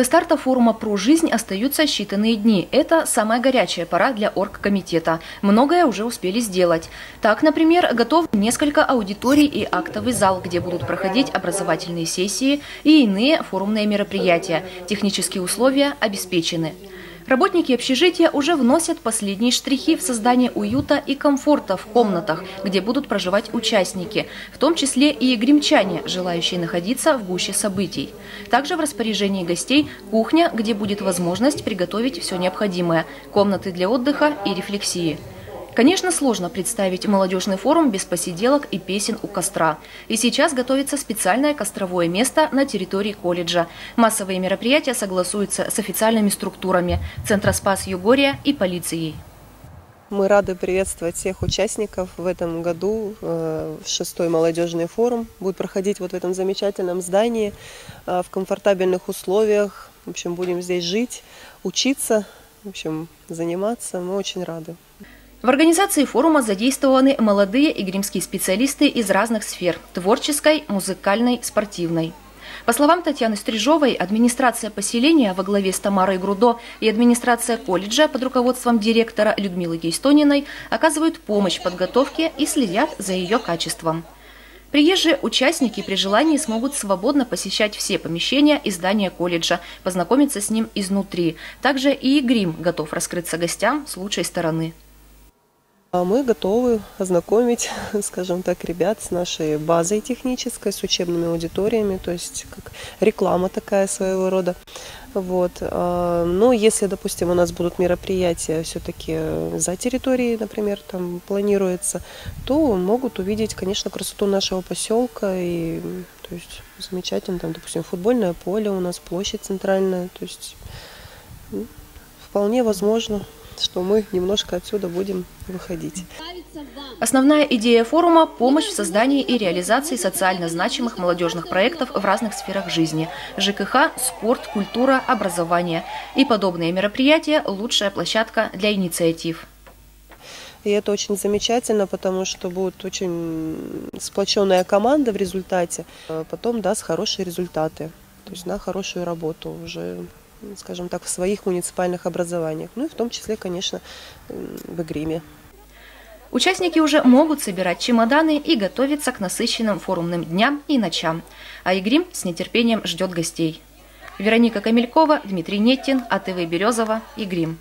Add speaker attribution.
Speaker 1: До старта форума «Про жизнь» остаются считанные дни. Это самая горячая пора для оргкомитета. Многое уже успели сделать. Так, например, готов несколько аудиторий и актовый зал, где будут проходить образовательные сессии и иные форумные мероприятия. Технические условия обеспечены. Работники общежития уже вносят последние штрихи в создание уюта и комфорта в комнатах, где будут проживать участники, в том числе и гримчане, желающие находиться в гуще событий. Также в распоряжении гостей кухня, где будет возможность приготовить все необходимое, комнаты для отдыха и рефлексии. Конечно, сложно представить молодежный форум без посиделок и песен у костра. И сейчас готовится специальное костровое место на территории колледжа. Массовые мероприятия согласуются с официальными структурами – Центра Спас Югория и полицией.
Speaker 2: Мы рады приветствовать всех участников в этом году. Э, шестой молодежный форум будет проходить вот в этом замечательном здании, э, в комфортабельных условиях. В общем, будем здесь жить, учиться, в общем, заниматься. Мы очень рады.
Speaker 1: В организации форума задействованы молодые и гримские специалисты из разных сфер – творческой, музыкальной, спортивной. По словам Татьяны Стрижовой, администрация поселения во главе с Тамарой Грудо и администрация колледжа под руководством директора Людмилы Гейстониной оказывают помощь подготовке и следят за ее качеством. Приезжие участники при желании смогут свободно посещать все помещения и здания колледжа, познакомиться с ним изнутри. Также и грим готов раскрыться гостям с лучшей стороны.
Speaker 2: А мы готовы ознакомить, скажем так, ребят с нашей базой технической, с учебными аудиториями, то есть как реклама такая своего рода. Вот. А, но если, допустим, у нас будут мероприятия все-таки за территорией, например, там планируется, то могут увидеть, конечно, красоту нашего поселка и то есть замечательно, там, допустим, футбольное поле у нас, площадь центральная, то есть ну, вполне возможно что мы немножко отсюда будем выходить.
Speaker 1: Основная идея форума – помощь в создании и реализации социально значимых молодежных проектов в разных сферах жизни – ЖКХ, спорт, культура, образование. И подобные мероприятия – лучшая площадка для инициатив.
Speaker 2: И это очень замечательно, потому что будет очень сплоченная команда в результате, а потом даст хорошие результаты, то есть на хорошую работу уже скажем так, в своих муниципальных образованиях. Ну и в том числе, конечно, в Игриме.
Speaker 1: Участники уже могут собирать чемоданы и готовиться к насыщенным форумным дням и ночам. А Игрим с нетерпением ждет гостей. Вероника Камелькова, Дмитрий Неттин, АТВ Березова, Игрим.